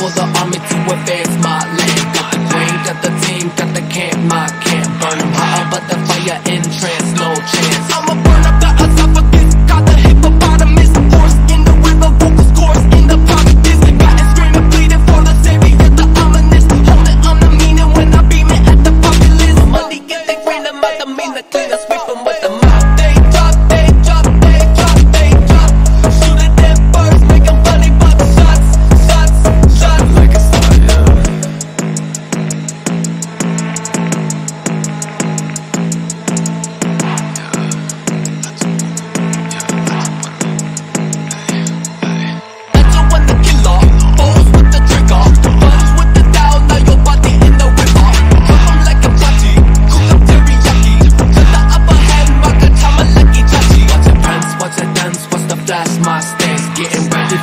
for the army to advance.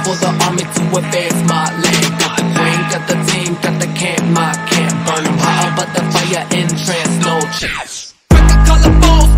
for the army to advance my land. Got the brain, got the team, got the camp, my camp. Burn them hot, but the fire entrance. no chance. Break the color balls.